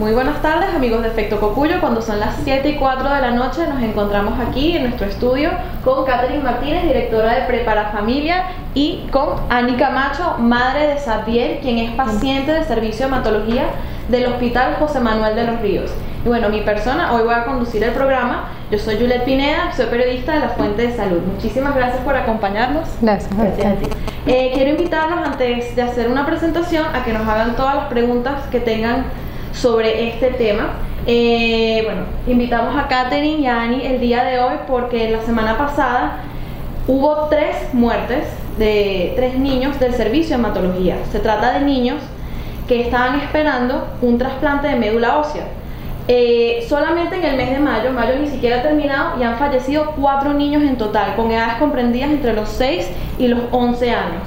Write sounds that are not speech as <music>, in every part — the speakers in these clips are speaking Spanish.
Muy buenas tardes amigos de Efecto Cocuyo. Cuando son las 7 y 4 de la noche nos encontramos aquí en nuestro estudio con Catherine Martínez, directora de Prepara Familia, y con Ani Camacho, madre de Sabiel, quien es paciente del servicio de hematología del Hospital José Manuel de los Ríos. Y bueno, mi persona, hoy voy a conducir el programa. Yo soy Juliet Pineda, soy periodista de la Fuente de Salud. Muchísimas gracias por acompañarnos. Gracias, gracias a ti. Eh, quiero invitarlos antes de hacer una presentación a que nos hagan todas las preguntas que tengan sobre este tema. Eh, bueno, invitamos a Katherine y a Annie el día de hoy porque la semana pasada hubo tres muertes de tres niños del servicio de hematología. Se trata de niños que estaban esperando un trasplante de médula ósea. Eh, solamente en el mes de mayo, mayo ni siquiera ha terminado y han fallecido cuatro niños en total, con edades comprendidas entre los 6 y los 11 años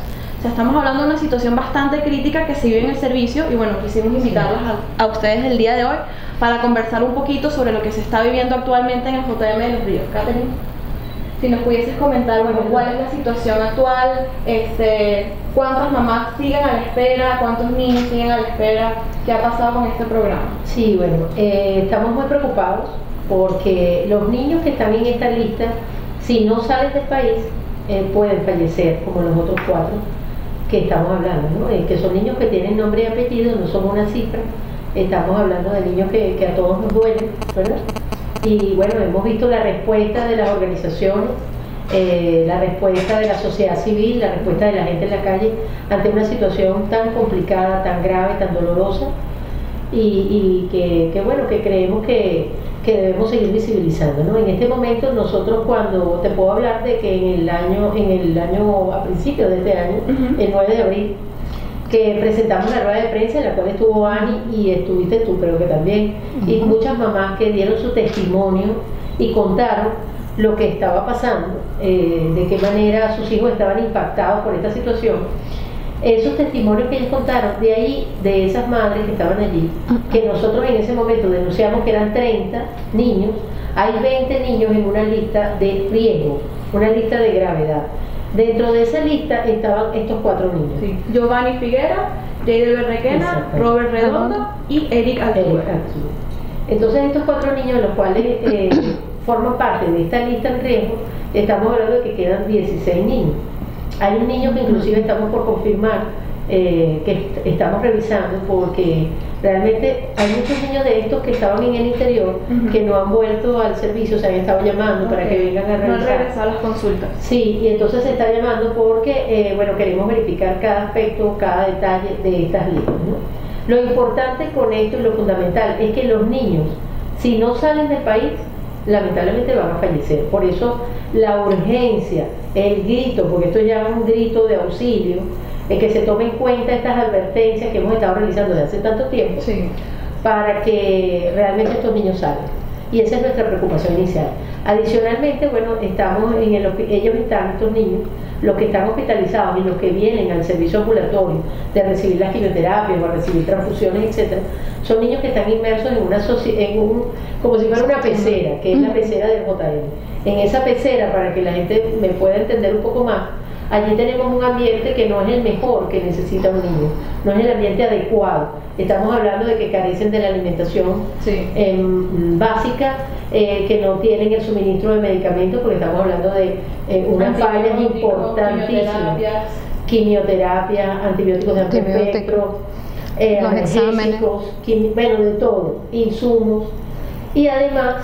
estamos hablando de una situación bastante crítica que se vive en el servicio y bueno, quisimos invitarlos a, ustedes el día de hoy para conversar un poquito sobre lo que se está viviendo actualmente en el JM de los Ríos. Catherine, si nos pudieses comentar, bueno, cuál es la situación actual, este, cuántas mamás siguen a la espera, cuántos niños siguen a la espera, qué ha pasado con este programa. Sí, bueno, eh, estamos muy preocupados porque los niños que están en esta lista, si no salen del país, eh, pueden fallecer como los otros cuatro que estamos hablando, ¿no? Eh, que son niños que tienen nombre y apellido, no son una cifra, estamos hablando de niños que, a todos nos duelen, ¿verdad? Y bueno, hemos visto la respuesta de las organizaciones, eh, la respuesta de la sociedad civil, la respuesta de la gente en la calle ante una situación tan complicada, tan grave, tan dolorosa, y, que, bueno, que creemos que, que debemos seguir visibilizando. ¿no? En este momento nosotros cuando te puedo hablar de que en el año, en el año a principios de este año, el 9 de abril, que presentamos la rueda de prensa en la cual estuvo Ani y estuviste tú, pero que también, y muchas mamás que dieron su testimonio y contaron lo que estaba pasando, eh, de qué manera sus hijos estaban impactados por esta situación esos testimonios que ellos contaron, de ahí, de esas madres que estaban allí, que nosotros en ese momento denunciamos que eran 30 niños, hay 20 niños en una lista de riesgo, una lista de gravedad. Dentro de esa lista estaban estos cuatro niños. Giovanni Figuera, Jade Berrequena, Robert Redondo y Eric Altuve. Entonces estos cuatro niños, los cuales eh, <coughs> forman parte de esta lista en riesgo, estamos hablando de que quedan 16 niños. Hay un niño que inclusive estamos por confirmar, eh, que estamos revisando porque realmente hay muchos niños de estos que estaban en el interior que no han vuelto al servicio, se han estado llamando para que vengan a revisar. No han regresado las consultas. Sí, y entonces se está llamando porque, eh, bueno, queremos verificar cada aspecto, cada detalle de estas listas. Lo importante con esto y lo fundamental es que los niños, si no salen del país, lamentablemente van a fallecer. Por eso la urgencia, el grito, porque esto ya es un grito de auxilio, es que se tomen en cuenta estas advertencias que hemos estado realizando desde hace tanto tiempo para que realmente estos niños salgan. Y esa es nuestra preocupación inicial. Adicionalmente, bueno, estamos en el, ellos están, estos niños, los que están hospitalizados y los que vienen al servicio ambulatorio de recibir las quimioterapias o a recibir transfusiones, etcétera, son niños que están inmersos en una en un, como si fuera una pecera, que es la pecera del JM. En esa pecera, para que la gente me pueda entender un poco más, allí tenemos un ambiente que no es el mejor que necesita un niño, no es el ambiente adecuado. Estamos hablando de que carecen de la alimentación em, básica, eh, que no tienen el suministro de medicamentos, porque estamos hablando de eh, unas fallas importantísimas. Quimioterapia, antibióticos de amplio espectro, eh, bueno, de todo, insumos. Y además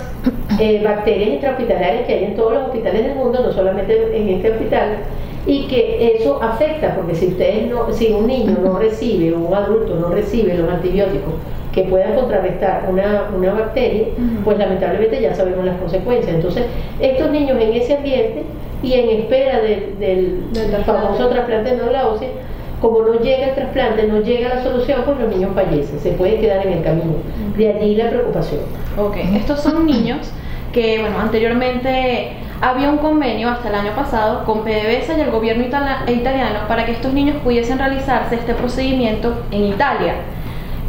eh, bacterias intrahospitalarias que hay en todos los hospitales del mundo, no solamente en este hospital, y que eso afecta, porque si ustedes no, si un niño no recibe o un adulto no recibe los antibióticos que puedan contrarrestar una, una bacteria, pues lamentablemente ya sabemos las consecuencias. Entonces, estos niños en ese ambiente y en espera del, del, famoso trasplante de médula ósea, como no llega el trasplante, no llega la solución, pues los niños fallecen, se pueden quedar en el camino. De allí la preocupación. Ok, estos son niños que, bueno, anteriormente había un convenio hasta el año pasado con PDVSA y el gobierno italiano para que estos niños pudiesen realizarse este procedimiento en Italia.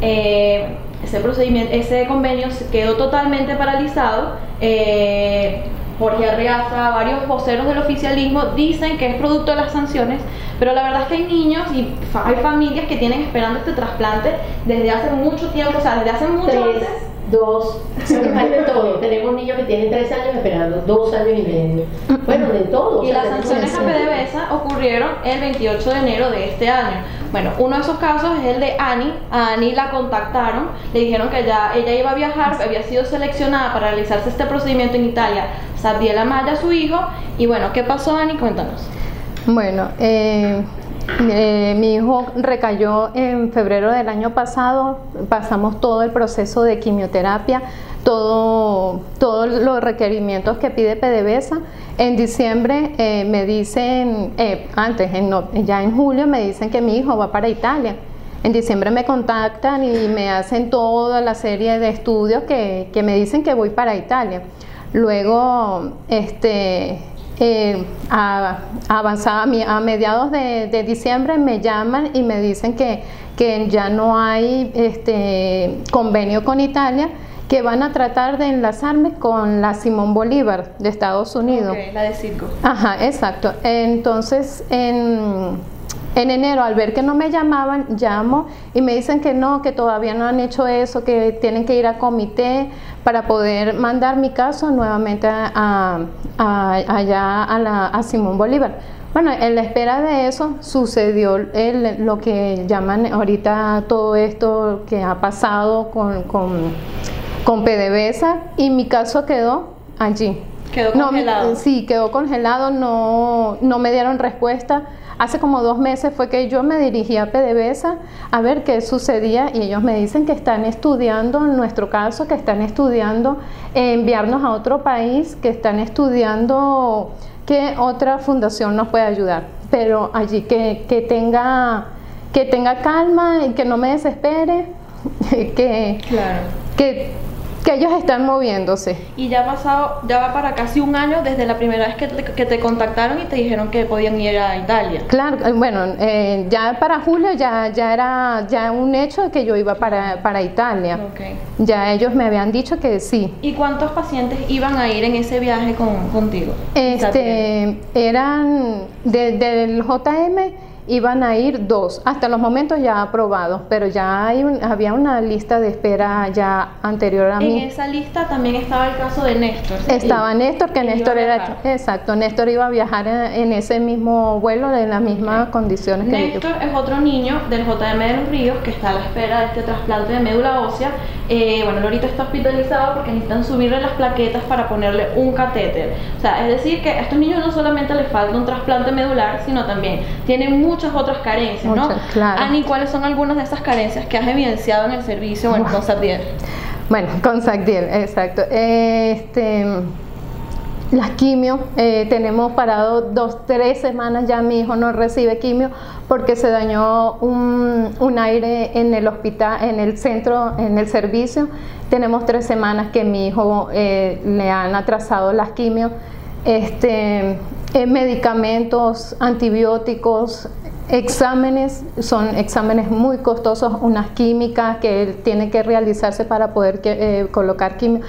Eh, ese, procedimiento, ese convenio quedó totalmente paralizado. Eh, Jorge Arriaza, varios voceros del oficialismo dicen que es producto de las sanciones, Pero la verdad es que hay niños y hay familias que tienen esperando este trasplante desde hace mucho tiempo, o sea, desde hace mucho Tres, dos, hay de todo. Tenemos niños que tienen tres años esperando, dos años y medio. Bueno, de todo. Y las sanciones a PDVSA ocurrieron el 28 de enero de este año. Bueno, uno de esos casos es el de Annie. A Annie la contactaron, le dijeron que ya ella iba a viajar, había sido seleccionada para realizarse este procedimiento en Italia. Sabdiel Amaya, su hijo. Y bueno, ¿qué pasó, Annie? Cuéntanos. Bueno, eh, eh, mi hijo recayó en febrero del año pasado, pasamos todo el proceso de quimioterapia, todo, todos los requerimientos que pide PDVSA. En diciembre eh, me dicen, eh, antes, ya en julio me dicen que mi hijo va para Italia. En diciembre me contactan y me hacen toda la serie de estudios que me dicen que voy para Italia. Luego, este, eh, a, a mediados de, diciembre me llaman y me dicen que, que ya no hay este, convenio con Italia, que van a tratar de enlazarme con la Simón Bolívar de Estados Unidos. la de Circo. Ajá, exacto. Entonces, en en enero, al ver que no me llamaban, llamo y me dicen que no, que todavía no han hecho eso, que tienen que ir a comité para poder mandar mi caso nuevamente a, allá a, la, a Simón Bolívar. Bueno, en la espera de eso sucedió el, lo que llaman ahorita todo esto que ha pasado con, con, con PDVSA y mi caso quedó allí. Quedó congelado. sí, quedó congelado, no, no me dieron respuesta Hace como dos meses fue que yo me dirigí a PDVSA a ver qué sucedía y ellos me dicen que están estudiando, en nuestro caso, que están estudiando enviarnos a otro país, que están estudiando qué otra fundación nos puede ayudar. Pero allí que, que tenga, que tenga calma y que no me desespere, <laughs> que, claro. que que ellos están moviéndose. Y ya ha pasado, ya va para casi un año desde la primera vez que te, que te contactaron y te dijeron que podían ir a Italia. Claro, eh, bueno, eh, ya para julio ya, ya era ya un hecho de que yo iba para, para Italia. Okay. Ya ellos me habían dicho que sí. ¿Y cuántos pacientes iban a ir en ese viaje con, contigo? Este, eran del JM iban a ir dos, hasta los momentos ya aprobados, pero ya hay había una lista de espera ya anterior a mí. En esa lista también estaba el caso de Néstor. Estaba Néstor, que Néstor era, exacto, Néstor iba a viajar en, ese mismo vuelo, en las mismas condiciones que Néstor es otro niño del JM de los Ríos que está a la espera de este trasplante de médula ósea. Eh, bueno, ahorita está hospitalizado porque necesitan subirle las plaquetas para ponerle un catéter. O sea, es decir que a estos niños no solamente les falta un trasplante medular, sino también tienen muchas otras carencias, ¿no? Claro. Ani, ¿cuáles son algunas de esas carencias que has evidenciado en el servicio bueno, con Sadiel? Bueno, con Sadiel, exacto. Este, las quimio, eh, tenemos parado dos, tres semanas ya mi hijo no recibe quimio porque se dañó un, un, aire en el hospital, en el centro, en el servicio. Tenemos tres semanas que mi hijo eh, le han atrasado las quimio. Este, eh, medicamentos, antibióticos, exámenes, son exámenes muy costosos, unas químicas que tiene que realizarse para poder eh, colocar quimio.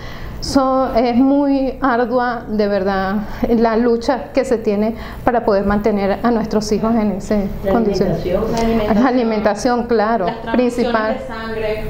es muy ardua, de verdad, la lucha que se tiene para poder mantener a nuestros hijos en ese condición. La alimentación, alimentación claro, principal. De sangre.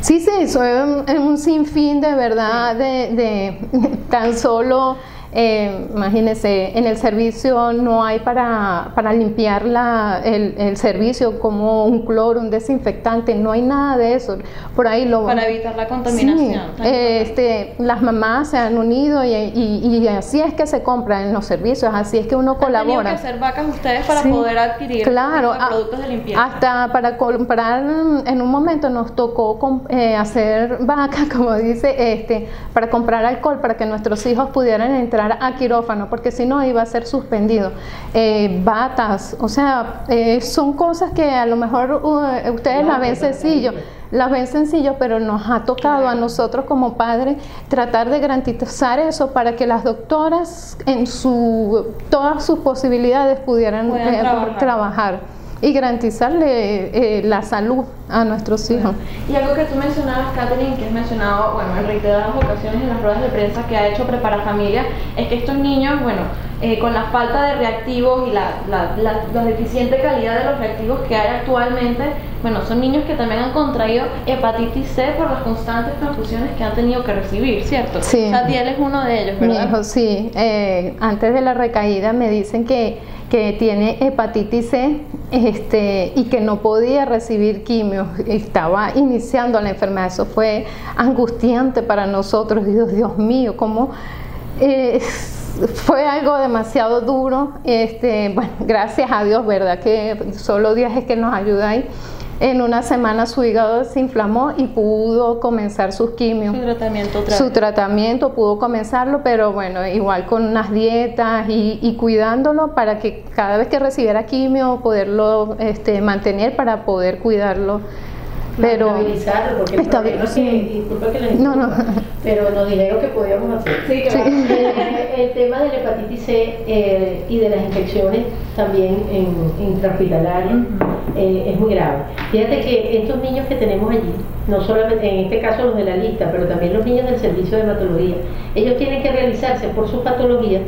Sí, sí, eso es un, sinfín de verdad, de, de <laughs> tan solo eh, imagínense, en el servicio no hay para, para limpiar la, el, el, servicio como un cloro, un desinfectante, no hay nada de eso. Por ahí lo Para evitar la contaminación. este, las mamás se han unido y, y, así es que se compra en los servicios, así es que uno colabora. que hacer vacas ustedes para poder adquirir claro, productos de limpieza. Hasta para comprar, en un momento nos tocó eh, hacer vacas, <laughs> como dice, este, para comprar alcohol, para que nuestros hijos pudieran entrar a quirófano, porque si no iba a ser suspendido. Eh, batas, o sea, eh, son cosas que a lo mejor uh, ustedes la ven sencillo, las ven sencillo, pero nos ha tocado a nosotros como padres tratar de garantizar eso para que las doctoras en su todas sus posibilidades pudieran eh, trabajar y garantizarle eh, la salud a nuestros hijos. Y algo que tú mencionabas, Catherine, que has mencionado bueno, en reiteradas ocasiones en las ruedas de prensa que ha hecho Prepara Familia, es que estos niños, bueno, eh, con la falta de reactivos y la, la, deficiente calidad de los reactivos que hay actualmente, bueno, son niños que también han contraído hepatitis C por las constantes transfusiones que han tenido que recibir, ¿cierto? Sí. Satiel es uno de ellos, ¿verdad? Mi hijo, sí. Eh, antes de la recaída me dicen que que tiene hepatitis C este, y que no podía recibir quimio, estaba iniciando la enfermedad. Eso fue angustiante para nosotros. Dios, Dios mío, cómo eh, fue algo demasiado duro. Este, bueno, gracias a Dios, ¿verdad? Que solo Dios es que nos ayuda ahí. En una semana su hígado se inflamó y pudo comenzar sus quimios. Su tratamiento Su tratamiento pudo comenzarlo, pero bueno, igual con unas dietas y, cuidándolo para que cada vez que recibiera quimio poderlo este, mantener para poder cuidarlo pero porque está bien disculpa que no, no. pero nos dijeron que podíamos hacer. Sí, <laughs> El, tema de la hepatitis C eh, y de las infecciones también en intrahospitalarias eh, es muy grave. Fíjate que estos niños que tenemos allí no solamente en este caso los de la lista pero también los niños del servicio de hematología ellos tienen que realizarse por su patología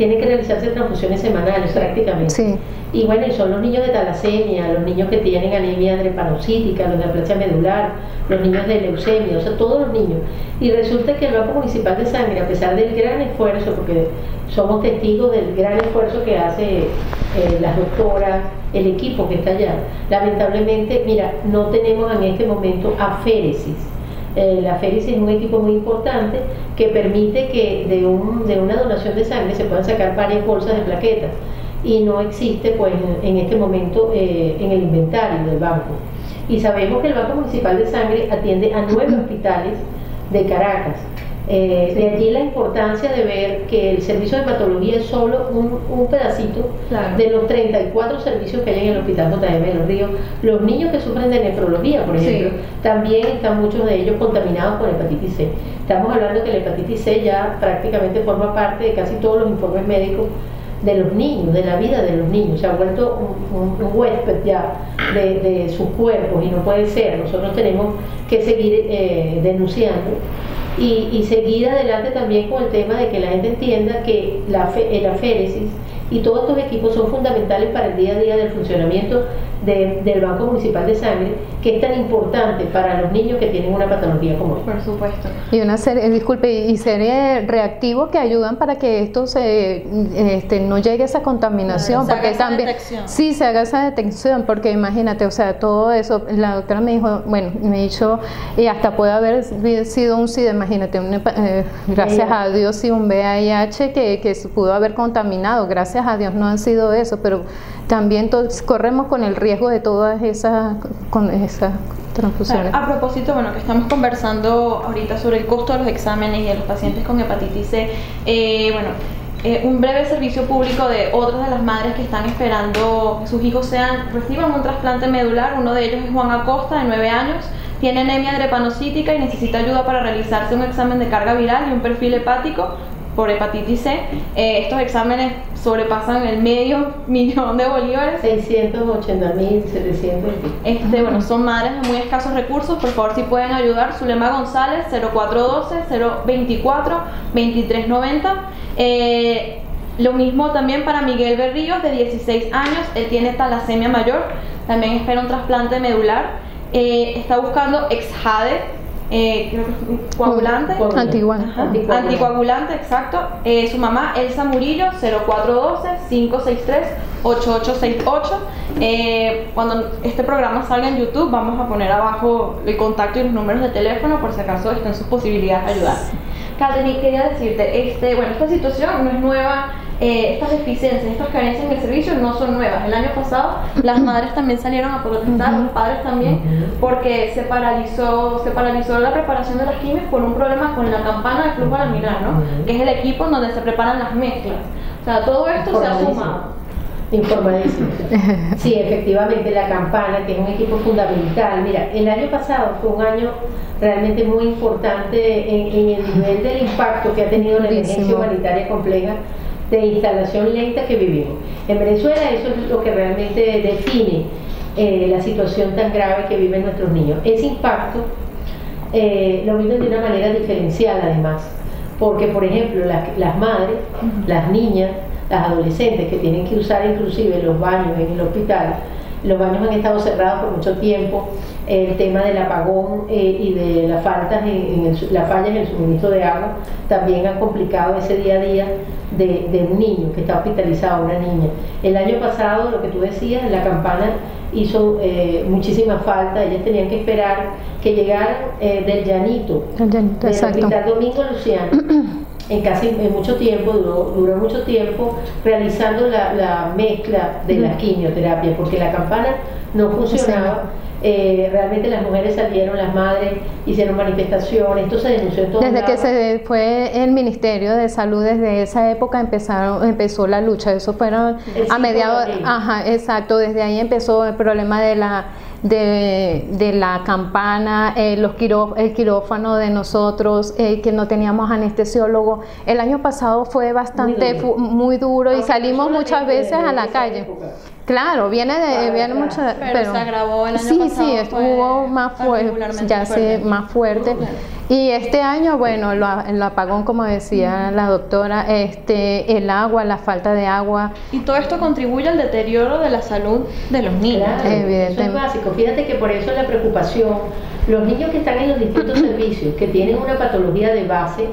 tienen que realizarse transfusiones semanales prácticamente. Y bueno, y son los niños de talasemia, los niños que tienen anemia drepanocítica, los de aplasia medular, los niños de leucemia, o sea, todos los niños. Y resulta que el Banco Municipal de Sangre, a pesar del gran esfuerzo, porque somos testigos del gran esfuerzo que hace eh, las doctoras, el equipo que está allá, lamentablemente, mira, no tenemos en este momento aféresis eh, la FERIS es un equipo muy importante que permite que de, un, de una donación de sangre se puedan sacar varias bolsas de plaquetas y no existe pues en este momento eh, en el inventario del banco. Y sabemos que el Banco Municipal de Sangre atiende a nueve hospitales de Caracas eh, de allí la importancia de ver que el servicio de hematología es solo un, pedacito de los 34 servicios que hay en el Hospital JM de los Ríos. Los niños que sufren de nefrología, por ejemplo, también están muchos de ellos contaminados por hepatitis C. Estamos hablando que la hepatitis C ya prácticamente forma parte de casi todos los informes médicos de los niños, de la vida de los niños. Se ha vuelto un, huésped ya de, sus cuerpos y no puede ser. Nosotros tenemos que seguir eh, denunciando y, seguir adelante también con el tema de que la gente entienda que la, fe, el aféresis y todos estos equipos son fundamentales para el día a día del funcionamiento del Banco Municipal de Sangre, que es tan importante para los niños que tienen una patología como esta. Por supuesto. Y una serie, disculpe, y serie reactivos que ayudan para que esto se, este, no llegue a esa contaminación, se porque haga también detección. sí se haga esa detección, porque imagínate, o sea, todo eso, la doctora me dijo, bueno, me dicho, y hasta puede haber sido un SIDA, imagínate, eh, gracias a Dios sí un VIH que, que se pudo haber contaminado, gracias a Dios no han sido eso, pero también corremos con el riesgo de todas esas, con esas transfusiones. a propósito, bueno, que estamos conversando ahorita sobre el costo de los exámenes y de los pacientes con hepatitis C, eh, bueno, eh, un breve servicio público de otras de las madres que están esperando que sus hijos sean, reciban un trasplante medular, uno de ellos es Juan Acosta, de 9 años, tiene anemia drepanocítica y necesita ayuda para realizarse un examen de carga viral y un perfil hepático por hepatitis C. Eh, estos exámenes sobrepasan el medio <laughs> millón de bolívares. 680 mil, 700. Este, bueno, son madres de muy escasos recursos. Por favor, si pueden ayudar, Zulema González, 0412-024-2390. Eh, lo mismo también para Miguel Berríos, de 16 años. Él tiene talasemia mayor. También espera un trasplante medular. Eh, está buscando Exjade eh, coagulante, anticoagulante. anticoagulante, exacto. Eh, su mamá, Elsa Murillo, 0412-563-8868. Eh, cuando este programa salga en YouTube, vamos a poner abajo el contacto y los números de teléfono por si acaso estén sus posibilidades de ayudar. Catherine, quería decirte, este, bueno, esta situación no es nueva eh, estas deficiencias, estas carencias en el servicio no son nuevas. El año pasado las <clears throat> madres también salieron a protestar, los padres también, porque se paralizó, se paralizó la preparación de las quimios por un problema con la campana de flujo laminar, ¿no? que es el equipo donde se preparan las mezclas. O sea, todo esto se ha sumado. Informadísimo. <laughs> Sí, efectivamente, la campana, que es un equipo fundamental. Mira, el año pasado fue un año realmente muy importante en, el nivel del impacto que ha tenido la emergencia humanitaria compleja de instalación lenta que vivimos. En Venezuela eso es lo que realmente define eh, la situación tan grave que viven nuestros niños. Ese impacto eh, lo viven de una manera diferencial además, porque por ejemplo las, madres, las niñas, las adolescentes que tienen que usar inclusive los baños en el hospital, los baños han estado cerrados por mucho tiempo, el tema del apagón eh, y de las faltas en, el, la falla en el suministro de agua también han complicado ese día a día de, un niño que está hospitalizado, una niña. El año pasado, lo que tú decías, la campana hizo eh, muchísima falta, ellas tenían que esperar que llegaran eh, del llanito, del Hospital Domingo Luciano. <clears throat> en casi en mucho tiempo, duró, duró mucho tiempo realizando la, mezcla de la quimioterapia, porque la campana no funcionaba. Eh, realmente las mujeres salieron, las madres hicieron manifestaciones, esto se denunció todo. Desde que se fue el Ministerio de Salud, desde esa época empezaron, empezó la lucha, eso fueron a mediados, ajá, exacto, desde ahí empezó el problema de la de, la campana, eh, los el quirófano de nosotros, eh, que no teníamos anestesiólogo. El año pasado fue bastante muy duro, y salimos muchas veces a la calle. Claro, viene de viene mucho, pero, se agravó el año sí, sí, estuvo más fuerte, ya se más fuerte. Y este año, bueno, lo, el apagón, como decía la doctora, este, el agua, la falta de agua. Y todo esto contribuye al deterioro de la salud de los niños. Eso es básico. Fíjate que por eso la preocupación, los niños que están en los distintos <clears throat> servicios, que tienen una patología de base,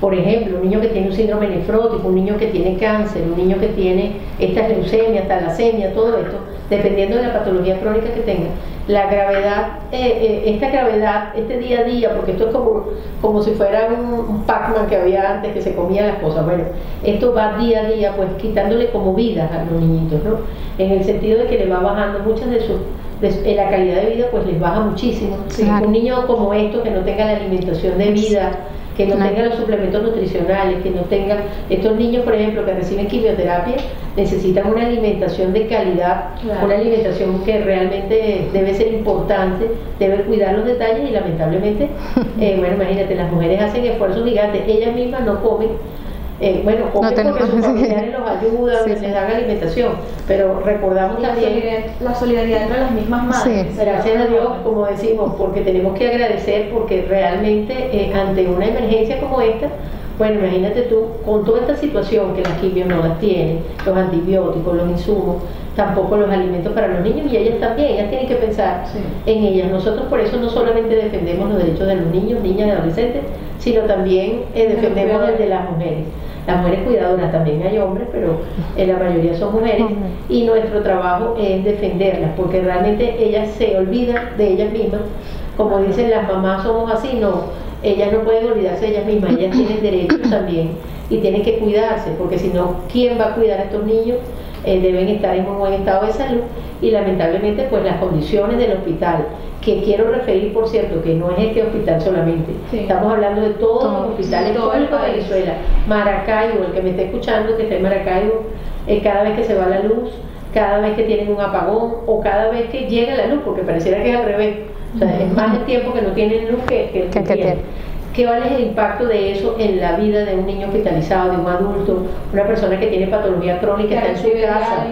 por ejemplo, un niño que tiene un síndrome nefrótico, un niño que tiene cáncer, un niño que tiene esta leucemia, talasemia, todo esto, dependiendo de la patología crónica que tenga, la gravedad, eh, eh, esta gravedad, este día a día, porque esto es como, como si fuera un, Pac-Man que había antes que se comía las cosas, bueno, esto va día a día, pues quitándole como vidas a los niñitos, ¿no? En el sentido de que le va bajando muchas de sus de, la calidad de vida pues les baja muchísimo. Un niño como esto que no tenga la alimentación de vida, que no tenga los suplementos nutricionales, que no tenga, estos niños por ejemplo que reciben quimioterapia necesitan una alimentación de calidad, una alimentación que realmente debe ser importante, debe cuidar los detalles y lamentablemente, <laughs> eh, bueno imagínate, las mujeres hacen esfuerzos gigantes, ellas mismas no comen eh, bueno, porque sus familiares los ayudan, les dan alimentación, pero recordamos también la solidaridad entre las mismas madres. Gracias a Dios, como decimos, porque tenemos que agradecer porque realmente eh, ante una emergencia como esta, bueno, imagínate tú, con toda esta situación que las quimios no las tienen, los antibióticos, los insumos, tampoco los alimentos para los niños y ellas también, ellas tienen que pensar en ellas. Nosotros por eso no solamente defendemos los derechos de los niños, niñas y adolescentes, sino también eh, defendemos el de las mujeres. Las mujeres cuidadoras también hay hombres, pero en la mayoría son mujeres y nuestro trabajo es defenderlas porque realmente ellas se olvidan de ellas mismas. Como dicen las mamás somos así, no, ellas no pueden olvidarse de ellas mismas, ellas tienen derechos también y tienen que cuidarse porque si no, ¿quién va a cuidar a estos niños? Eh, deben estar en un buen estado de salud y lamentablemente pues las condiciones del hospital que quiero referir, por cierto, que no es este hospital solamente, estamos hablando de todos los hospitales públicos de Venezuela, Maracaibo, el que me esté escuchando que esté en Maracaibo, eh, cada vez que se va la luz, cada vez que tienen un apagón o cada vez que llega la luz, porque pareciera que es al revés, o sea, es más el tiempo que no tienen luz que, que, que, que ¿Qué vale el impacto de eso en la vida de un niño hospitalizado, de un adulto, una persona que tiene patología crónica, que está en su casa,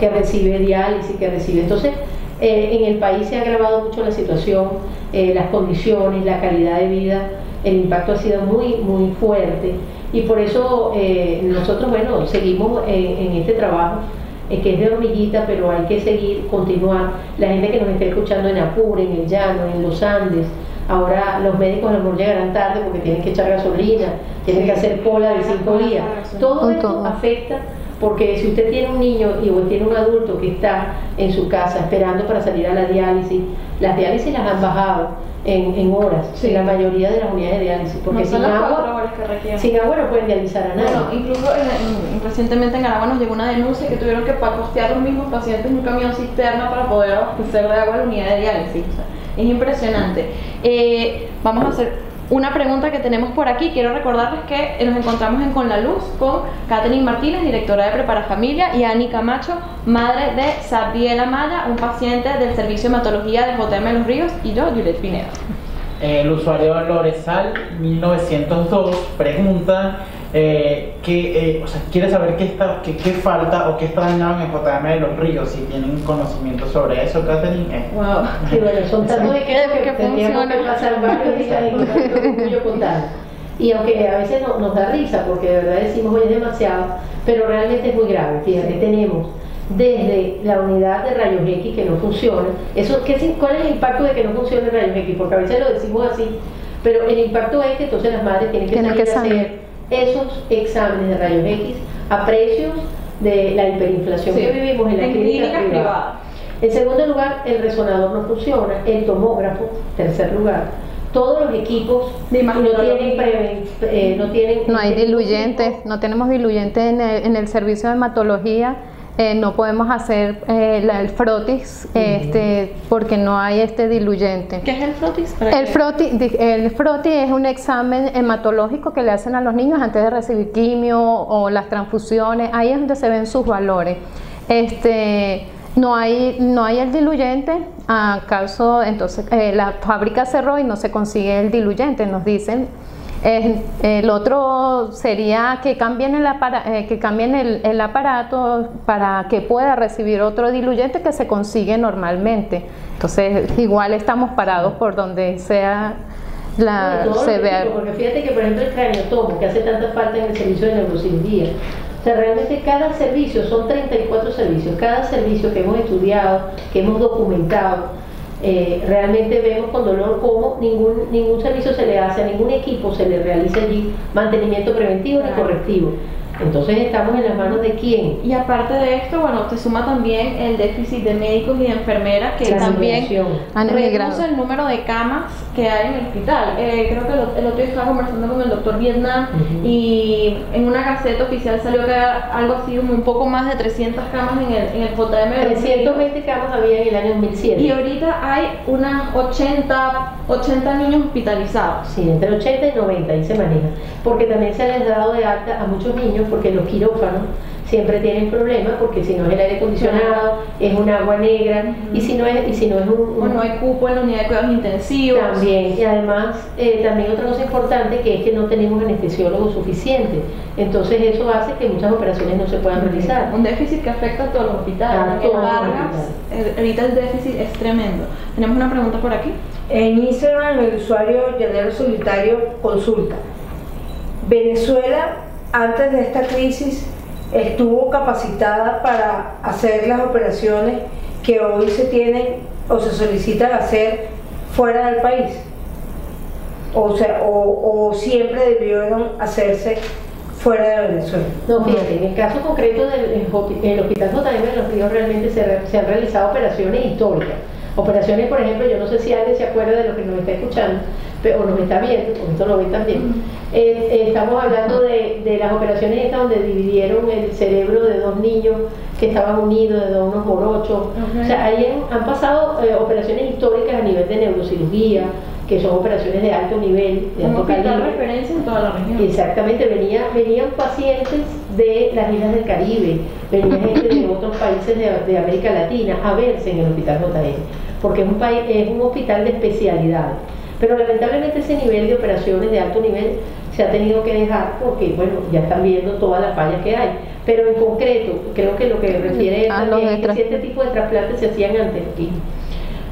que recibe diálisis, que recibe. Entonces, eh, en el país se ha agravado mucho la situación, eh, las condiciones, la calidad de vida, el impacto ha sido muy, muy fuerte y por eso eh, nosotros, bueno, seguimos en este trabajo que es de hormiguita, pero hay que seguir, continuar. La gente que nos está escuchando en Apure, en el Llano, en los Andes, ahora los médicos a lo mejor llegarán tarde porque tienen que echar gasolina, tienen que hacer cola de cinco días. Todo esto afecta porque si usted tiene un niño y o tiene un adulto que está en su casa esperando para salir a la diálisis, las diálisis las han bajado en, horas en la mayoría de las unidades de diálisis, porque sin, agua, sin agua no pueden dializar a nadie. Bueno, incluso recientemente en Aragua nos llegó una denuncia que tuvieron que costear los mismos pacientes un camión cisterna para poder abastecer de agua a la unidad de diálisis. Es impresionante. Eh, vamos a hacer una pregunta que tenemos por aquí. Quiero recordarles que nos encontramos en Con la Luz con Catherine Martínez, directora de Prepara Familia, y Ani Camacho, madre de Sabiela Maya, un paciente del Servicio de Hematología de JM Los Ríos, y yo, Juliet Pineda. El usuario Loresal 1902 pregunta eh, que, eh, o sea, quiere saber qué, está, qué, qué, falta o qué está dañado en el JM de los ríos, si tienen conocimiento sobre eso, Catherine. Eh. Wow, <laughs> sí, bueno, son tantos de que, que tendríamos que pasar varios días en contar. Y aunque a veces no- nos da risa, porque de verdad decimos, oye, es demasiado, pero realmente es muy grave. Fíjate, tenemos desde la unidad de rayos X que no funciona. Eso, ¿qué, ¿Cuál es el impacto de que no funcione rayos X? Porque a veces lo decimos así, pero el impacto es que entonces las madres tienen que Tienen salir que a salir. hacer esos exámenes de rayos X a precios de la hiperinflación Sí. que vivimos en la En clínica privada. En segundo lugar, el resonador no funciona, el tomógrafo, tercer lugar. Todos los equipos De no tienen, preven- eh, no tienen No hay este, diluyentes, no tenemos diluyentes en el, en el servicio de hematología. Eh, no podemos hacer eh, la- el frotis este, porque no hay este diluyente. ¿Qué es el frotis? Para El que- froti, di- el froti es un examen hematológico que le hacen a los niños antes de recibir quimio o las transfusiones. Ahí es donde se ven sus valores. Este, no hay, no hay el diluyente. Acaso, entonces, eh, la fábrica cerró y no se consigue el diluyente, nos dicen. Eh, el otro sería que cambien, el, apara- eh, que cambien el, el aparato para que pueda recibir otro diluyente que se consigue normalmente. Entonces, igual estamos parados por donde sea la, No, se vea. Porque fíjate que, por ejemplo, el craniotomo, que hace tanta falta en el servicio de neurocirugía. O sea, realmente cada servicio, son 34 servicios, cada servicio que hemos estudiado, que hemos documentado, eh, realmente vemos con dolor cómo ningún, ningún servicio se le hace, a ningún equipo se le realiza allí mantenimiento preventivo ni correctivo. Entonces estamos en las manos de quién? Y aparte de esto, bueno, te suma también el déficit de médicos y de enfermeras que La también reduce el número de camas que hay en el hospital. Eh, creo que el, el otro día estaba conversando con el doctor Vietnam Ujú. y en una gaceta oficial salió que era algo así como un poco más de 300 camas en el, en el JM de los 320 camas había en el año 2007. y ahorita hay unas 80, 80 niños hospitalizados. Sí, entre 80 y 90 ahí se maneja. Porque también se les ha dado de alta a muchos niños porque los quirófanos siempre tienen problemas porque si no es el aire acondicionado, es un agua negra y si no es, y si no es un, un- Bueno, hay cupo en la unidad de cuidados intensivos. también y además eh, también otra cosa importante que es que no tenemos anestesiólogos suficientes. Entonces eso hace que muchas operaciones no se puedan realizar. Un déficit que afecta a todos los hospitales. A todos Vargas, el- ahorita el déficit es tremendo. Tenemos una pregunta por aquí. En Instagram el usuario Llanero Solitario consulta. Venezuela antes de esta crisis estuvo capacitada para hacer las operaciones que hoy se tienen o se solicitan hacer fuera del país. O sea, o, o siempre debieron hacerse fuera de Venezuela. No, fíjate, en el caso concreto del el hospi- el Hospital JM de Los Ríos realmente se, se han realizado operaciones históricas. Operaciones, por ejemplo, yo no sé si alguien se acuerda de lo que nos está escuchando o nos está viendo, porque esto lo ven también. Eh, eh, estamos hablando de, de las operaciones estas donde dividieron el cerebro de dos niños que estaban unidos, de dos unos morochos. Ok. O sea, ahí han, han pasado eh, operaciones históricas a nivel de neurocirugía, que son operaciones de alto nivel, de alto calibre. referencia en toda la región. Exactamente, venía, venían pacientes de las islas del Caribe, venía gente de otros países de, de América Latina a verse en el Hospital JM, porque es un, país, es un hospital de especialidades. Pero lamentablemente ese nivel de operaciones de alto nivel se ha tenido que dejar porque, bueno, ya están viendo todas las fallas que hay. Pero en concreto, creo que lo que refiere A los también de es que este tipo de trasplantes se hacían antes aquí.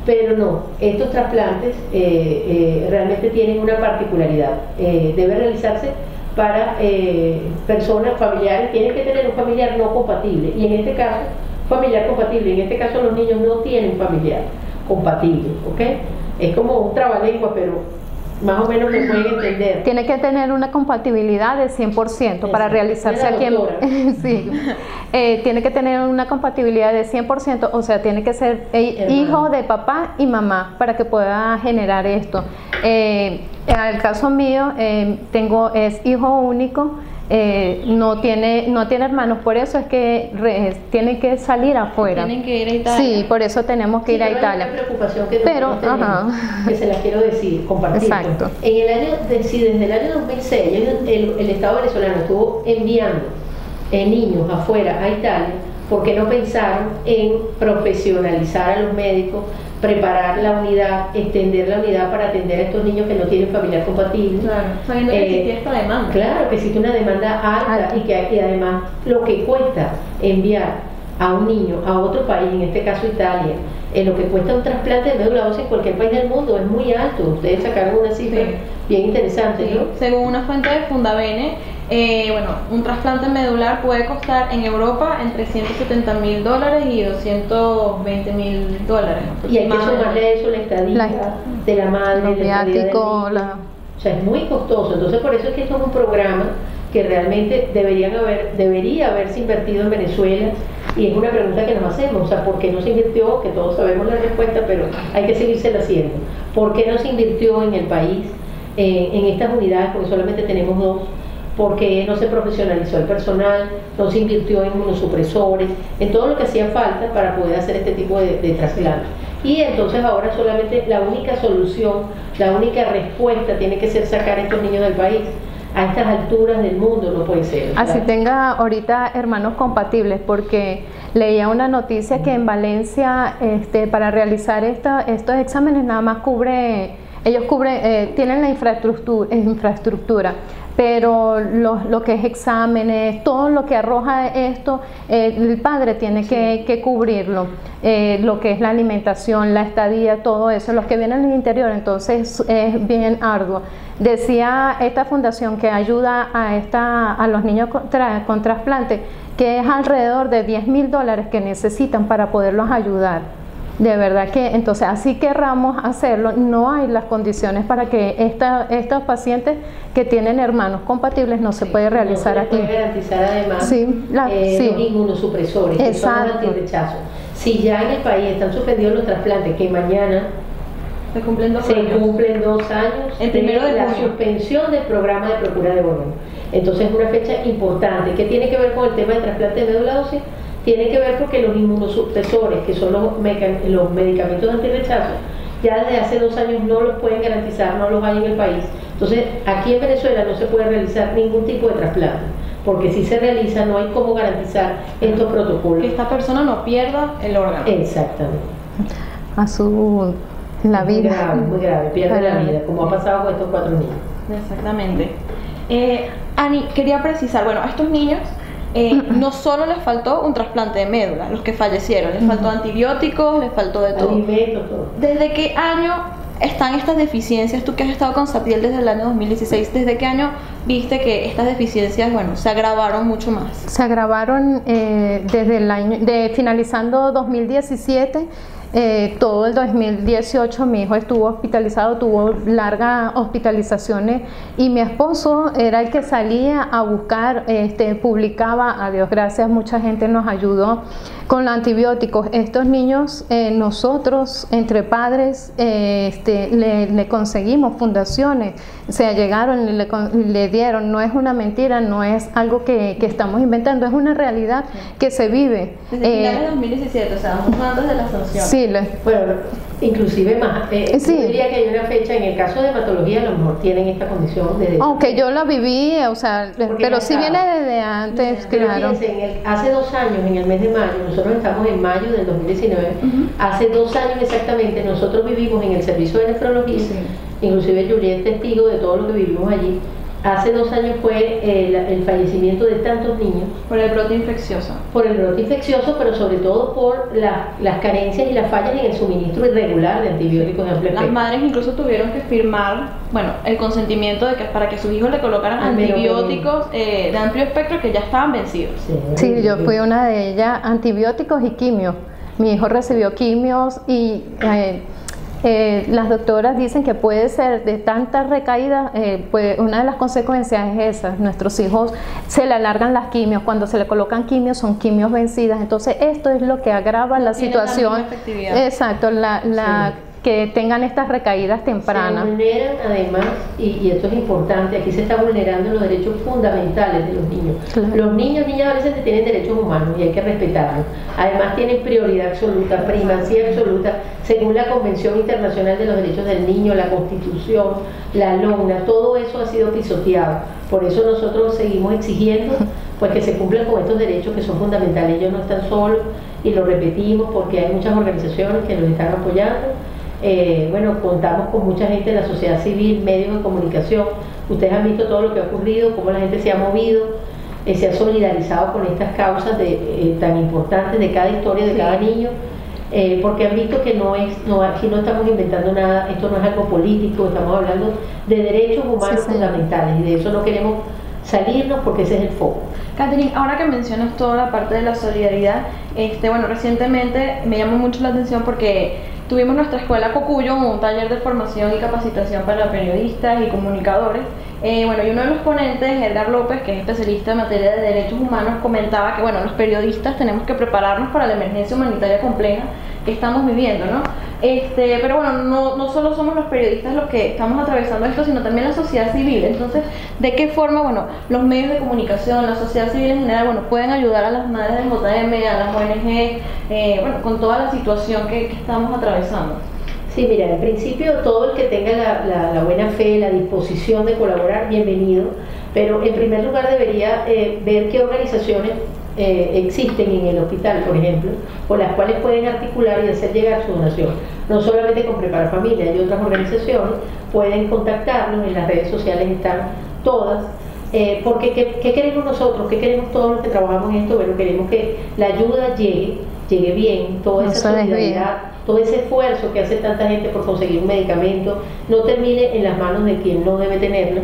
Pero no, estos trasplantes eh, eh, realmente tienen una particularidad. Eh, debe realizarse para eh, personas familiares, tienen que tener un familiar no compatible. Y en este caso, familiar compatible. En este caso, los niños no tienen familiar compatible. ¿ok? Es como un trabalengua, pero más o menos me pueden entender. Tiene que tener una compatibilidad del 100% para realizarse aquí en... <laughs> sí. Eh, tiene que tener una compatibilidad del 100%, o sea, tiene que ser eh, hijo de papá y mamá para que pueda generar esto. Eh, en el caso mío, tengo, es hijo único, eh, no, tiene, no tiene hermanos, por eso es que re- tiene que salir afuera. Tienen que ir a Italia. Sí, por eso tenemos que Sí, ir a Italia. preocupación que Pero, tenemos, ajá. que se las quiero decir, compartir. Exacto. En el año, de- si desde el año 2006 el, el- el Estado venezolano estuvo enviando eh, niños afuera a Italia, ¿por qué no pensaron en profesionalizar a los médicos, preparar la unidad, extender la unidad para atender a estos niños que no tienen familiar compatible? Claro, sabiendo que Eh, existía esta demanda. Claro que existe una demanda alta y que y además lo que cuesta enviar a un niño a otro país, en este caso Italia, eh, lo que cuesta un trasplante de médula ósea en cualquier país del mundo es muy alto. Ustedes sacaron una cifra Sí. bien interesante, Sí, ¿no? Según una fuente de Fundavene, eh, bueno, un trasplante medular puede costar en Europa entre 170 mil dólares y 220 mil dólares. Y hay que sumarle a eso la estadía La- de la madre, viáticos, niño. la- O sea, es muy costoso. Entonces, por eso es que esto es un programa que realmente deberían haber, debería haberse invertido en Venezuela. Y es una pregunta que nos hacemos, o sea, ¿por qué no se invirtió? Que todos sabemos la respuesta, pero hay que seguirse haciendo. ¿Por qué no se invirtió en el país, eh, en estas unidades, porque solamente tenemos dos? ¿Por qué no se profesionalizó el personal? ¿No se invirtió en inmunosupresores? En todo lo que hacía falta para poder hacer este tipo de, de trasplantes. Y entonces ahora solamente la única solución, la única respuesta tiene que ser sacar a estos niños del país. A estas alturas del mundo no puede ser. sea, Así tenga ahorita hermanos compatibles, porque leía una noticia que en Valencia, este, para realizar esta- estos exámenes nada más cubre, ellos cubren, eh, tienen la infraestructura, infraestructura pero lo, lo que es exámenes, todo lo que arroja esto, eh, el padre tiene que, que cubrirlo, eh, lo que es la alimentación, la estadía, todo eso, los que vienen del interior, entonces es bien arduo. Decía esta fundación que ayuda a, esta, a los niños con, tra- con trasplante, que es alrededor de 10 mil dólares que necesitan para poderlos ayudar. De verdad que entonces así querramos hacerlo, no hay las condiciones para que esta, estos pacientes que tienen hermanos compatibles no se puede realizar no se aquí. puede garantizar además Sí, la- eh, sí. los inmunosupresores, que son Exacto. antirrechazo. Si ya en el país están suspendidos los trasplantes, que mañana Se cumplen dos se años. cumplen dos años El primero de la junio. suspensión del programa de procura de volumen. Entonces es una fecha importante. ¿Qué tiene que ver con el tema de trasplante de médula ósea? Tiene que ver porque los inmunosupresores, que son los, los medicamentos antirrechazo, ya desde hace dos años no los pueden garantizar, no los hay en el país. Entonces aquí en Venezuela no se puede realizar ningún tipo de trasplante, porque si se realiza no hay cómo garantizar estos protocolos. Que esta persona no pierda el órgano. Exactamente. A su la Muy vida. grave, muy grave, pierde la vida, como ha pasado con estos cuatro niños. Exactamente. Eh, Ani, quería precisar, bueno, a estos niños eh, no solo les faltó un trasplante de médula, los que fallecieron, les faltó antibióticos, les faltó de todo. ¿Desde qué año están estas deficiencias? Tú que has estado con Satiel desde el año 2016, ¿desde qué año viste que estas deficiencias, bueno, se agravaron mucho más? Se agravaron eh, desde el año, de finalizando 2017, eh, todo el 2018 mi hijo estuvo hospitalizado, tuvo largas hospitalizaciones y mi esposo era el que salía a buscar, este, publicaba, a Dios gracias, mucha gente nos ayudó con los antibióticos. Estos niños, eh, nosotros entre padres, eh, este, le, le conseguimos fundaciones, se llegaron le, le dieron, no es una mentira, no es algo que, que estamos inventando, es una realidad que se vive. Desde Eh, finales de 2017, o sea, de la sanción. sí, Bueno, inclusive más. Eh, Sí. Yo diría que hay una fecha, en el caso de hematología, a lo mejor tienen esta condición de aunque yo la viví, o sea, Porque pero sí viene desde antes, Pero claro. fíjense, en el- hace dos años, en el mes de mayo, nosotros estamos en mayo del 2019, Ujú. hace dos años exactamente, nosotros vivimos en el servicio de nefrología, Sí. inclusive Juliet es testigo de todo lo que vivimos allí. Hace dos años fue el fallecimiento de tantos niños Por el brote infeccioso. por el brote infeccioso, pero sobre todo por la- las carencias y las fallas en el suministro irregular de antibióticos de amplio Las madres incluso tuvieron que firmar, bueno, el consentimiento de que para que sus hijos le colocaran Al antibióticos eh, de amplio espectro que ya estaban vencidos. Sí, yo fui una de ellas, antibióticos y quimios. Mi hijo recibió quimios y eh, eh, las doctoras dicen que puede ser de tantas recaídas, eh, pues una de las consecuencias es esa. Nuestros hijos se le alargan las quimios, cuando se le colocan quimios son quimios vencidas. Entonces esto es lo que agrava la tienen la situación. efectividad. Exacto, la, la- que tengan estas recaídas Se tempranas. vulneran además, y, y esto es importante, aquí se está vulnerando los derechos fundamentales de los niños. Claro. Los niños, niñas adolescentes tienen derechos humanos y hay que respetarlos. Además tienen prioridad absoluta, primacía absoluta, según la Convención Internacional de los Derechos del Niño, la Constitución, la LONA, todo eso ha sido pisoteado. Por eso nosotros seguimos exigiendo pues que se cumplan con estos derechos que son fundamentales. Ellos no están solos y lo repetimos porque hay muchas organizaciones que los están apoyando. Eh, bueno, contamos con mucha gente de la sociedad civil, medios de comunicación. Ustedes han visto todo lo que ha ocurrido, cómo la gente se ha movido, eh, se ha solidarizado con estas causas de, eh, tan importantes de cada historia, de Sí. cada niño. eh, porque han visto que no es, no, aquí no estamos inventando nada, esto no es algo político, estamos hablando de derechos humanos Sí, sí. fundamentales y de eso no queremos salirnos porque ese es el foco. Catherine, ahora que mencionas toda la parte de la solidaridad, este, bueno, recientemente me llamó mucho la atención porque tuvimos nuestra escuela Cocuyo, un taller de formación y capacitación para periodistas y comunicadores. Eh, bueno, y uno de los ponentes, Edgar López, que es especialista en materia de derechos humanos, comentaba que, bueno, los periodistas tenemos que prepararnos para la emergencia humanitaria compleja que estamos viviendo, ¿no? Este, pero bueno, no, no solo somos los periodistas los que estamos atravesando esto, sino también la sociedad civil. Entonces, ¿de qué forma, bueno, los medios de comunicación, la sociedad civil en general, bueno, pueden ayudar a las madres del JM, a las ONG, eh, bueno, con toda la situación que, que estamos atravesando? Sí, mira, en principio todo el que tenga la, la- la buena fe, la disposición de colaborar, bienvenido, pero en primer lugar debería eh, ver qué organizaciones eh, existen en el hospital, por ejemplo, con las cuales pueden articular y hacer llegar su donación. No solamente con Prepara Familia, hay otras organizaciones, pueden contactarnos, en las redes sociales están todas. Eh, porque ¿qué, qué queremos nosotros? ¿Qué queremos todos los que trabajamos en esto? Bueno, queremos que la ayuda llegue, llegue bien, toda No esa solidaridad, todo ese esfuerzo que hace tanta gente por conseguir un medicamento no termine en las manos de quien no debe tenerlo,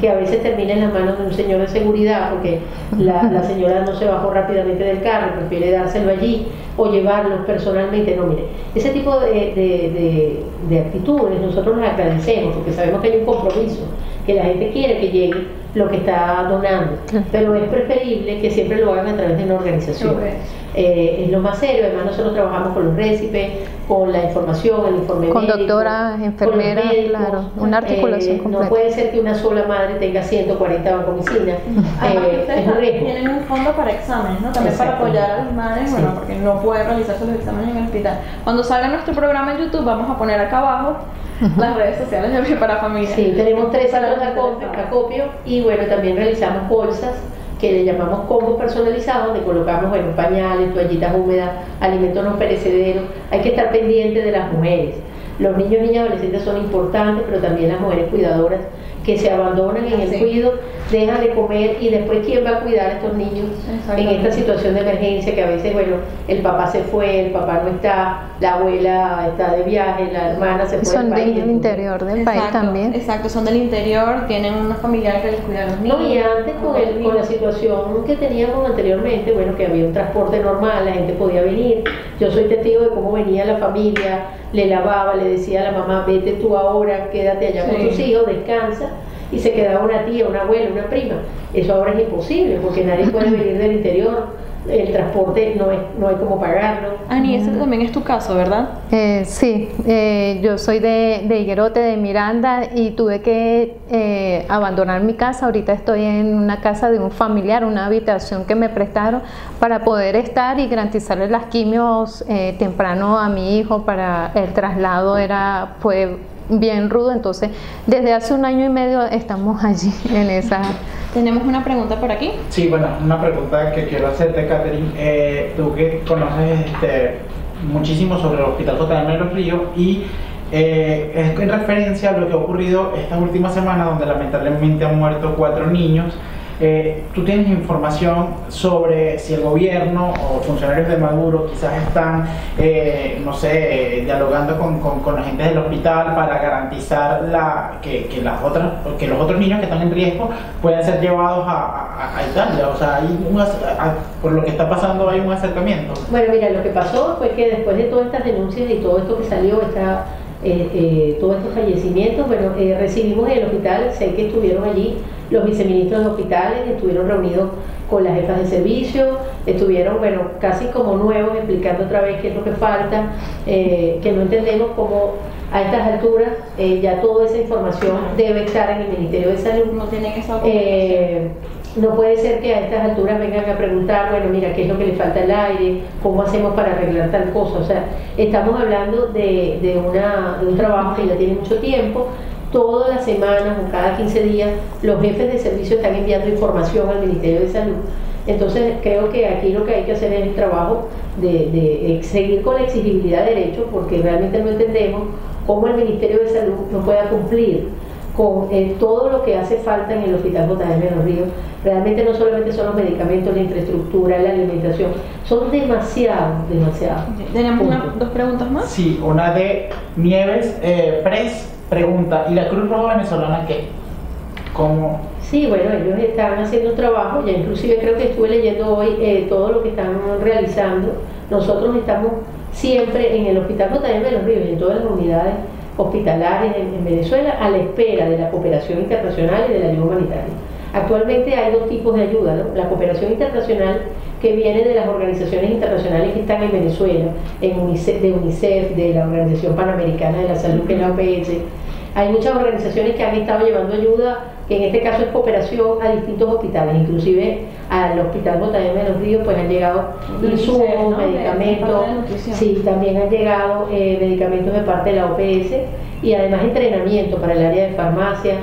que a veces termina en las manos de un señor de seguridad porque la, la señora no se bajó rápidamente del carro, prefiere dárselo allí o llevarlo personalmente. No, mire, ese tipo de, de- de- de actitudes nosotros las agradecemos porque sabemos que hay un compromiso, que la gente quiere que llegue lo que está donando, Claro. pero es preferible que siempre lo hagan a través de una organización. Ok. Eh, es lo más serio, además nosotros trabajamos con los récipes, con la información, el informe Con médico, doctoras, con enfermeras, médicos. claro, una articulación Eh, No completa. puede ser que una sola madre tenga 140 vancomicinas, <laughs> eh, ustedes es un riesgo. tienen un fondo para exámenes, ¿no? También para apoyar a las madres, Sí. bueno, porque no pueden realizarse los exámenes en el hospital. Cuando salga nuestro programa en YouTube, vamos a poner acá abajo <laughs> las redes sociales de Prepara Familia. Sí, tenemos tres Para centros de acopio, y bueno, también realizamos bolsas que le llamamos combos personalizados, donde colocamos bueno, pañales, toallitas húmedas, alimentos no perecederos. Hay que estar pendiente de las mujeres. Los niños, niñas y adolescentes son importantes, pero también las mujeres cuidadoras que se abandonan en el Sí. cuido, dejan de comer y después quién va a cuidar a estos niños en esta situación de emergencia que a veces, bueno, el papá se fue, el papá no está, la abuela está de viaje, la hermana se fue Son del país. del interior del país Exacto, también. Exacto, son del interior, tienen unos familiares que les cuidan a los niños. No, y antes con, el- con la situación que teníamos anteriormente, bueno, que había un transporte normal, la gente podía venir. Yo soy testigo de cómo venía la familia, le lavaba, le decía a la mamá, vete tú ahora, quédate allá con tus hijos, descansa. Y se quedaba una tía, una abuela, una prima. Eso ahora es imposible porque nadie puede <clears throat> venir del interior. El transporte no, es, no hay cómo pagarlo. Ani, ese también es tu caso, ¿verdad? Eh, sí, eh, yo soy de, de Higuerote, de Miranda, y tuve que eh, abandonar mi casa. Ahorita estoy en una casa de un familiar, una habitación que me prestaron para poder estar y garantizarle las quimios eh, temprano a mi hijo. Para el traslado era fue bien rudo, entonces desde hace un año y medio estamos <laughs> allí en esa. Tenemos una pregunta por aquí. Sí, bueno, una pregunta que quiero hacerte, Catherine. Eh, tú que conoces este, muchísimo sobre el Hospital JM de los Ríos y eh, es en referencia a lo que ha ocurrido esta última semana, donde lamentablemente han muerto cuatro niños. Eh, ¿Tú tienes información sobre si el gobierno o funcionarios de Maduro quizás están, eh, no sé, eh, dialogando con, con, con la gente del hospital para garantizar la, que, que, las otras, que los otros niños que están en riesgo puedan ser llevados a, a- Italia? O sea, hay un por lo que está pasando hay un acercamiento. Bueno, mira, lo que pasó fue que después de todas estas denuncias y todo esto que salió, esta, eh, eh, todos estos fallecimientos, bueno, recibimos en el hospital, sé que estuvieron allí los viceministros de hospitales, estuvieron reunidos con las jefas de servicio, estuvieron, bueno, casi como nuevos explicando otra vez qué es lo que falta, eh, que no entendemos cómo a estas alturas eh, ya toda esa información debe estar en el Ministerio de Salud. No tienen esa Eh, no puede ser que a estas alturas vengan a preguntar, bueno, mira, ¿qué es lo que le falta al aire? ¿Cómo hacemos para arreglar tal cosa? O sea, estamos hablando de, de una, de un trabajo que ya tiene mucho tiempo. Todas las semanas o cada 15 días los jefes de servicio están enviando información al Ministerio de Salud. Entonces creo que aquí lo que hay que hacer es el trabajo de, de, seguir con la exigibilidad de derechos porque realmente no entendemos cómo el Ministerio de Salud no pueda cumplir con eh, todo lo que hace falta en el Hospital JM de los Ríos. Realmente no solamente son los medicamentos, la infraestructura, la alimentación, son demasiados, demasiados. ¿Tenemos una- dos preguntas más? Sí, una de Nieves eh, Pres pregunta, ¿y la Cruz Roja Venezolana qué? ¿Cómo? Sí, bueno, ellos están haciendo un trabajo, ya inclusive creo que estuve leyendo hoy eh, todo lo que están realizando. Nosotros estamos siempre en el Hospital JM de los Ríos y en todas las unidades hospitalarias en, en Venezuela a la espera de la cooperación internacional y de la ayuda humanitaria. Actualmente hay dos tipos de ayuda, la cooperación internacional que viene de las organizaciones internacionales que están en Venezuela, en UNICEF, de UNICEF, de la Organización Panamericana de la Salud, que es la OPS, hay muchas organizaciones que han estado llevando ayuda, que en este caso es cooperación a distintos hospitales, inclusive al Hospital JM de los Ríos, pues han llegado insumos, medicamentos, sí, también han llegado eh, medicamentos de parte de la OPS y además entrenamiento para el área de farmacia,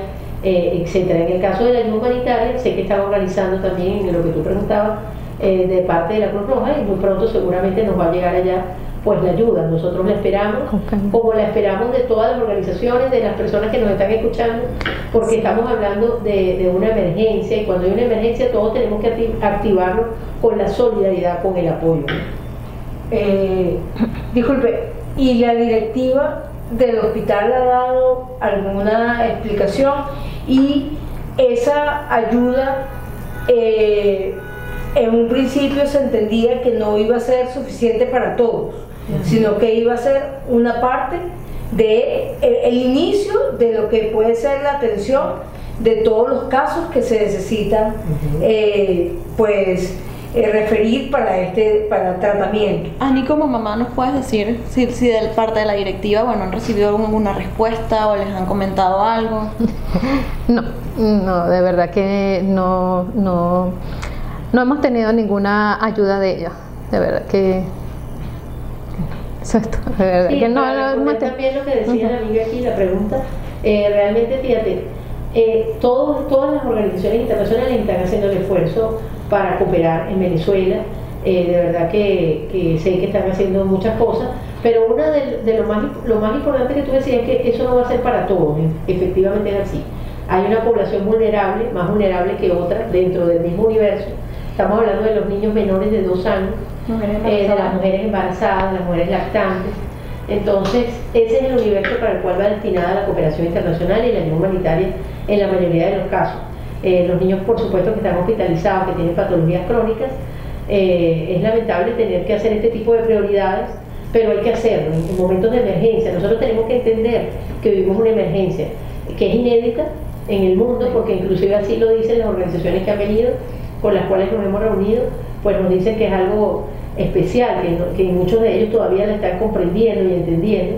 eh, etcétera. En el caso de la ayuda humanitaria, sé que están organizando también, en lo que tú preguntabas, eh, de parte de la Cruz Roja y muy pronto seguramente nos va a llegar allá pues la ayuda. Nosotros la esperamos, como la esperamos de todas las organizaciones, de las personas que nos están escuchando, porque estamos hablando de, de una emergencia y cuando hay una emergencia todos tenemos que acti- activarnos con la solidaridad, con el apoyo. Eh, disculpe, ¿y la directiva del hospital ha dado alguna explicación? Y esa ayuda, eh, en un principio se entendía que no iba a ser suficiente para todos, sino que iba a ser una parte de el, el inicio de lo que puede ser la atención de todos los casos que se necesitan, eh, pues eh, referir para este para tratamiento. Ani, como mamá, ¿nos puedes decir si, si de parte de la directiva, bueno, han recibido alguna respuesta o les han comentado algo? <laughs> No, no, de verdad que no, no, no hemos tenido ninguna ayuda de ellos. De verdad que verdad Sí, que no, para también lo que decía la amiga aquí, la pregunta, eh, realmente fíjate, eh, todos, todas las organizaciones internacionales están haciendo el esfuerzo para cooperar en Venezuela, eh, de verdad que, que sé que están haciendo muchas cosas, pero una de, de lo, más, lo más importante que tú decías es que eso no va a ser para todos, e- efectivamente es así. Hay una población vulnerable, más vulnerable que otra, dentro del mismo universo. Estamos hablando de los niños menores de dos años, eh, de las mujeres embarazadas, las mujeres lactantes. Entonces, ese es el universo para el cual va destinada la cooperación internacional y la ayuda humanitaria en la mayoría de los casos. Eh, los niños, por supuesto, que están hospitalizados, que tienen patologías crónicas, eh, es lamentable tener que hacer este tipo de prioridades, pero hay que hacerlo en, en momentos de emergencia. Nosotros tenemos que entender que vivimos una emergencia que es inédita en el mundo, porque inclusive así lo dicen las organizaciones que han venido, con las cuales nos hemos reunido, pues nos dicen que es algo especial, que, no- que muchos de ellos todavía la están comprendiendo y entendiendo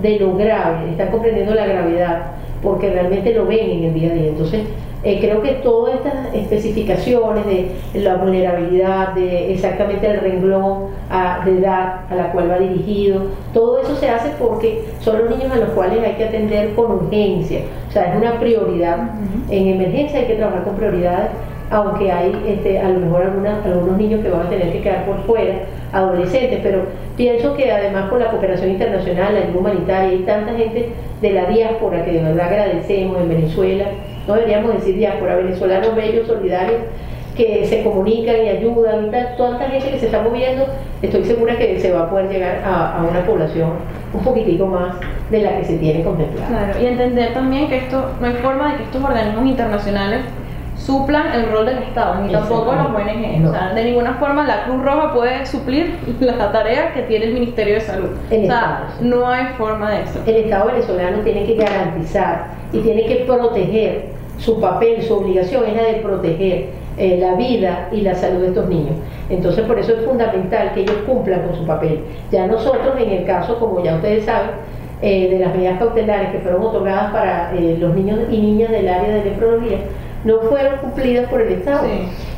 de lo grave, están comprendiendo la gravedad, porque realmente lo ven en el día a día. Entonces, eh, creo que todas estas especificaciones de la vulnerabilidad, de exactamente el renglón a- de edad a la cual va dirigido, todo eso se hace porque son los niños a los cuales hay que atender con urgencia, o sea, es una prioridad. En emergencia hay que trabajar con prioridades, aunque hay este, a lo mejor alguna- algunos niños que van a tener que quedar por fuera, adolescentes, pero pienso que además con la cooperación internacional, la ayuda humanitaria, hay tanta gente de la diáspora que de verdad agradecemos en Venezuela, no deberíamos decir diáspora, venezolanos bellos, solidarios, que se comunican y ayudan tal, tanta gente que se está moviendo, estoy segura que se va a poder llegar a, a una población un poquitico más de la que se tiene contemplada. Claro, y entender también que esto no hay forma de que estos organismos internacionales suplan el rol del Estado, ni tampoco los ONG. No. O sea, de ninguna forma la Cruz Roja puede suplir la tarea que tiene el Ministerio de Salud. El o sea, Estado, no hay forma de eso. el Estado venezolano tiene que garantizar y tiene que proteger su papel, su obligación es la de proteger eh, la vida y la salud de estos niños. Entonces, por eso es fundamental que ellos cumplan con su papel. Ya nosotros, en el caso, como ya ustedes saben, eh, de las medidas cautelares que fueron otorgadas para eh, los niños y niñas del área de nefrología, no fueron cumplidas por el Estado.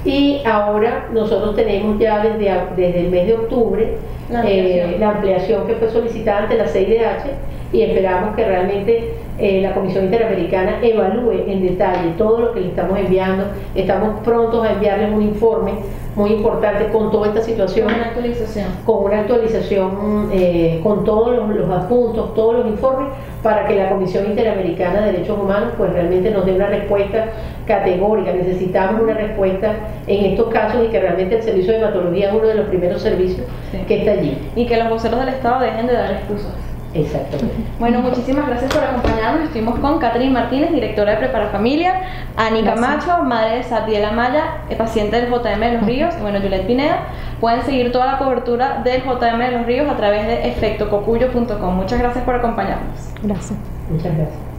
Sí. Y ahora nosotros tenemos ya desde, desde el mes de octubre La eh, ampliación. la ampliación que fue solicitada ante la CIDH y esperamos que realmente eh, la Comisión Interamericana evalúe en detalle todo lo que le estamos enviando. Estamos prontos a enviarles un informe muy importante con toda esta situación Una actualización. con una actualización eh, con todos los, los adjuntos, todos los informes, para que la Comisión Interamericana de Derechos Humanos pues realmente nos dé una respuesta categórica. Necesitamos una respuesta en estos casos y que realmente el servicio de hematología es uno de los primeros servicios Sí. que está allí. Y que los voceros del Estado dejen de dar excusas. Exactamente. Bueno, muchísimas gracias por acompañarnos. Estuvimos con Catherine Martínez, directora de Prepara Familia, Ani. Camacho, madre de Satiel Amaya, eh, paciente del JM de los Ríos, y bueno, Juliet Pineda. Pueden seguir toda la cobertura del JM de los Ríos a través de efectococuyo.com. Muchas gracias por acompañarnos. Gracias. Muchas gracias.